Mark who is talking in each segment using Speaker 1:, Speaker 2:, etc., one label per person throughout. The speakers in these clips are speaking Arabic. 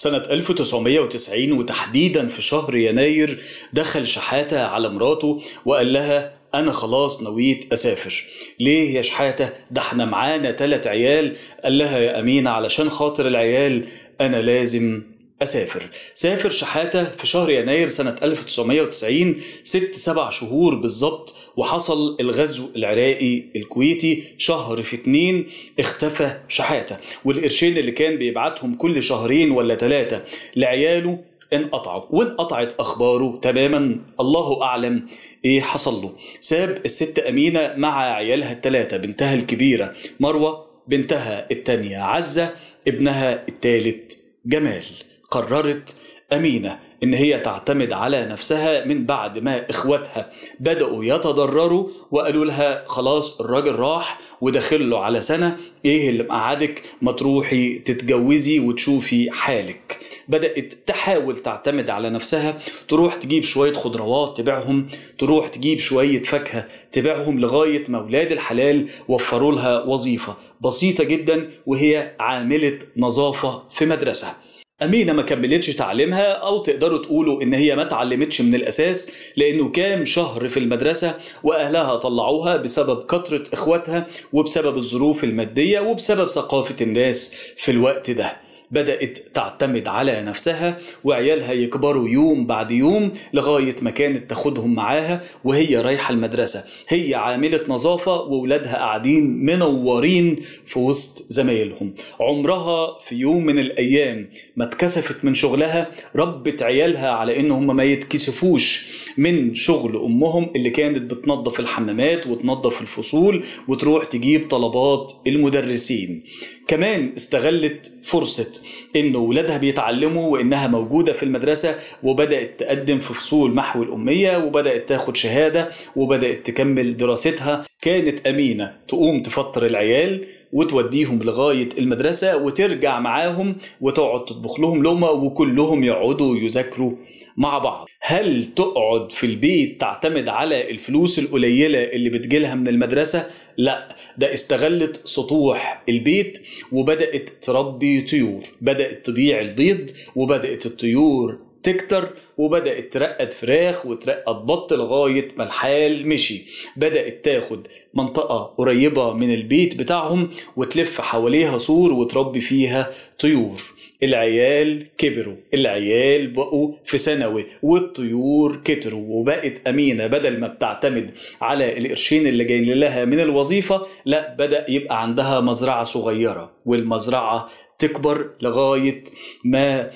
Speaker 1: سنة 1990 وتحديدا في شهر يناير دخل شحاتة على مراته وقال لها أنا خلاص نويت أسافر. ليه يا شحاتة؟ ده إحنا معانا تلات عيال. قال لها يا أمينة علشان خاطر العيال أنا لازم أسافر. سافر شحاتة في شهر يناير سنة 1990 ست سبع شهور بالظبط وحصل الغزو العراقي الكويتي شهر في اتنين اختفى شحاتة. والقرشين اللي كان بيبعتهم كل شهرين ولا ثلاثة لعياله انقطعوا وانقطعت أخباره تماما. الله أعلم إيه حصل له. ساب الست أمينة مع عيالها الثلاثه بنتها الكبيرة مروة بنتها الثانية عزة ابنها الثالث جمال. قررت أمينة إن هي تعتمد على نفسها من بعد ما إخواتها بدأوا يتضرروا وقالوا لها خلاص الراجل راح وداخل له على سنة إيه اللي مقعدك؟ ما تروحي تتجوزي وتشوفي حالك. بدأت تحاول تعتمد على نفسها تروح تجيب شوية خضروات تبيعهم تروح تجيب شوية فاكهة تبيعهم لغاية ما ولاد الحلال وفروا لها وظيفة بسيطة جدا وهي عاملة نظافة في مدرسة. أمينة ما كملتش تعليمها أو تقدروا تقولوا إن هي ما اتعلمتش من الأساس لأنه كام شهر في المدرسة وأهلها طلعوها بسبب كثرة إخواتها وبسبب الظروف المادية وبسبب ثقافة الناس في الوقت ده. بدأت تعتمد على نفسها وعيالها يكبروا يوم بعد يوم لغاية ما كانت تاخدهم معاها وهي رايحة المدرسة. هي عاملة نظافة وولادها قاعدين منورين في وسط زمايلهم. عمرها في يوم من الأيام ما اتكسفت من شغلها ربت عيالها على إن هم ما يتكسفوش من شغل أمهم اللي كانت بتنظف الحمامات وتنظف الفصول وتروح تجيب طلبات المدرسين. كمان استغلت فرصة إن ولادها بيتعلموا وإنها موجودة في المدرسة وبدأت تقدم في فصول محو الأمية وبدأت تاخد شهادة وبدأت تكمل دراستها. كانت أمينة تقوم تفطر العيال وتوديهم لغاية المدرسة وترجع معاهم وتقعد تطبخ لهم لقمة وكلهم يقعدوا يذاكروا مع بعض هل تقعد في البيت تعتمد على الفلوس القليلة اللي بتجيلها من المدرسة؟ لا ده استغلت سطوح البيت وبدأت تربي طيور بدأت تبيع البيض وبدأت الطيور تكتر وبدأت ترقد فراخ وترقد بط لغاية ما الحال مشي. بدأت تاخد منطقة قريبة من البيت بتاعهم وتلف حواليها سور وتربي فيها طيور. العيال كبروا العيال بقوا في ثانوي والطيور كتروا. وبقت أمينة بدل ما بتعتمد على القرشين اللي جايين لها من الوظيفة لا بدأ يبقى عندها مزرعة صغيرة. والمزرعة تكبر لغاية ما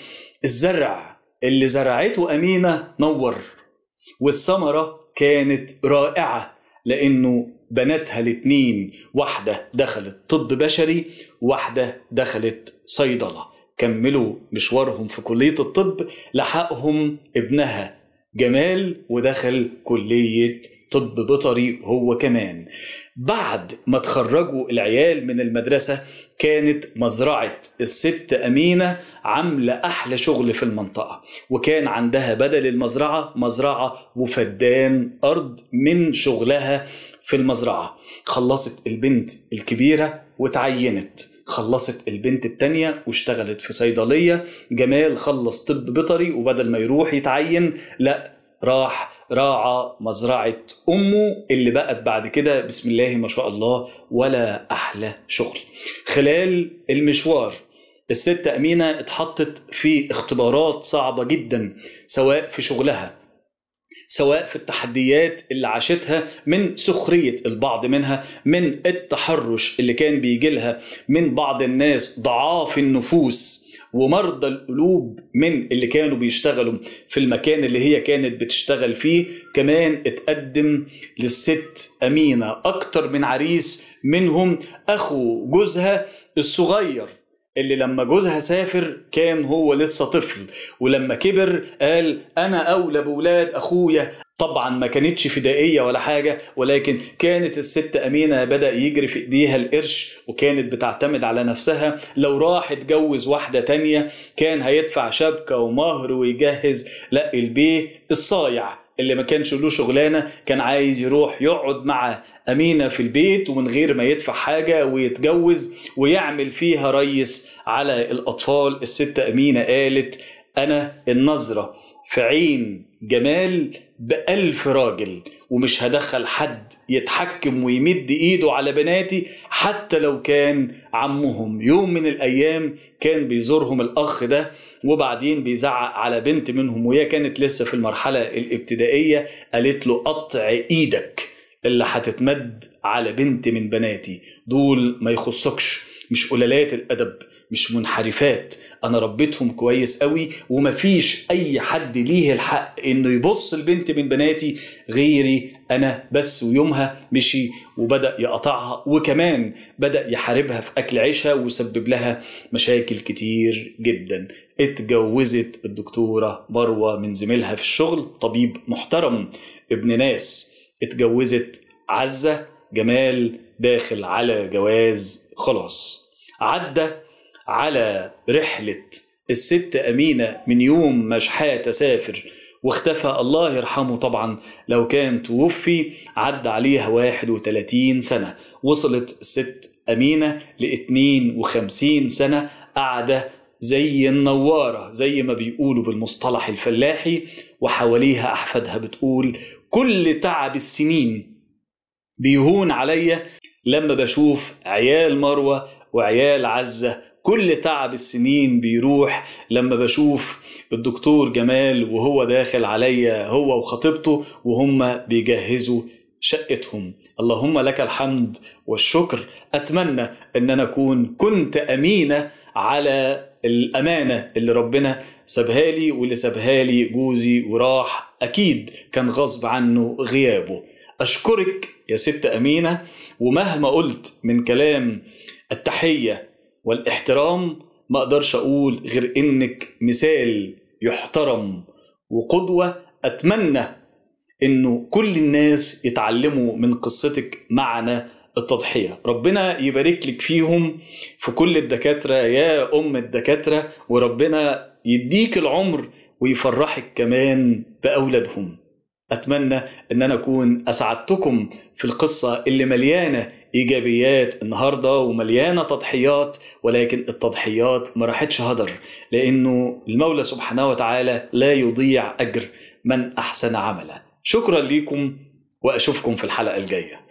Speaker 1: الزرع اللي زرعته أمينة نور والثمرة كانت رائعة لأنه بناتها الاتنين واحدة دخلت طب بشري واحدة دخلت صيدلة. كملوا مشوارهم في كلية الطب لحقهم ابنها جمال ودخل كلية طب بيطري هو كمان. بعد ما تخرجوا العيال من المدرسة كانت مزرعة الست أمينة عاملة أحلى شغل في المنطقة. وكان عندها بدل المزرعة مزرعة وفدان أرض من شغلها في المزرعة. خلصت البنت الكبيرة وتعينت. خلصت البنت التانية واشتغلت في صيدلية. جمال خلص طب بيطري وبدل ما يروح يتعين لا راح راعى مزرعة أمه اللي بقت بعد كده بسم الله ما شاء الله ولا أحلى شغل. خلال المشوار الست أمينة اتحطت في اختبارات صعبة جدا سواء في شغلها سواء في التحديات اللي عاشتها من سخرية البعض منها من التحرش اللي كان بيجي لها من بعض الناس ضعاف النفوس ومرضى القلوب من اللي كانوا بيشتغلوا في المكان اللي هي كانت بتشتغل فيه. كمان اتقدم للست أمينة أكتر من عريس منهم أخو جوزها الصغير. اللي لما جوزها سافر كان هو لسه طفل ولما كبر قال أنا أولى بولاد أخويا. طبعا ما كانتش فدائية ولا حاجة ولكن كانت الست أمينة بدأ يجري في إيديها القرش وكانت بتعتمد على نفسها. لو راح اتجوز واحدة تانية كان هيدفع شبكة ومهر ويجهز لا البيه الصايع. اللي ما كانش له شغلانة كان عايز يروح يقعد مع أمينة في البيت ومن غير ما يدفع حاجة ويتجوز ويعمل فيها ريس على الأطفال. الست أمينة قالت أنا النظرة في عين جمال بألف راجل ومش هدخل حد يتحكم ويمد إيده على بناتي حتى لو كان عمهم يوم من الأيام كان بيزورهم الأخ ده وبعدين بيزعق على بنت منهم وهي كانت لسه في المرحلة الابتدائية قالت له قطع إيدك اللي هتتمد على بنت من بناتي دول ما يخصكش مش قلالات الأدب. مش منحرفات. أنا ربيتهم كويس قوي ومفيش أي حد ليه الحق إنه يبص البنت من بناتي غيري أنا بس. ويومها مشي وبدأ يقطعها وكمان بدأ يحاربها في أكل عيشها وسبب لها مشاكل كتير جدا. اتجوزت الدكتورة مروة من زميلها في الشغل طبيب محترم ابن ناس. اتجوزت عزة جمال داخل على جواز خلاص. عدى على رحلة الست أمينة من يوم ما شحاتة سافر واختفى الله يرحمه طبعا لو كان توفي عدى عليها 31 سنة. وصلت الست أمينة ل 52 سنة قاعدة زي النوارة زي ما بيقولوا بالمصطلح الفلاحي وحواليها أحفادها بتقول كل تعب السنين بيهون عليا لما بشوف عيال مروة وعيال عزة كل تعب السنين بيروح لما بشوف الدكتور جمال وهو داخل عليا هو وخطيبته وهم بيجهزوا شقتهم. اللهم لك الحمد والشكر. أتمنى أن أنا أكون كنت أمينة على الأمانة اللي ربنا سابها لي واللي سابها لي جوزي وراح أكيد كان غصب عنه غيابه. أشكرك يا ست أمينة ومهما قلت من كلام التحية والاحترام ما أقدرش أقول غير إنك مثال يحترم وقدوة أتمنى إنه كل الناس يتعلموا من قصتك معنا التضحية. ربنا يبارك لك فيهم في كل الدكاترة يا أم الدكاترة وربنا يديك العمر ويفرحك كمان بأولادهم. أتمنى أن أنا أكون أسعدتكم في القصة اللي مليانة إيجابيات النهاردة ومليانة تضحيات ولكن التضحيات ما راحتش هدر لأنه المولى سبحانه وتعالى لا يضيع أجر من أحسن عملا شكرا لكم وأشوفكم في الحلقة الجاية.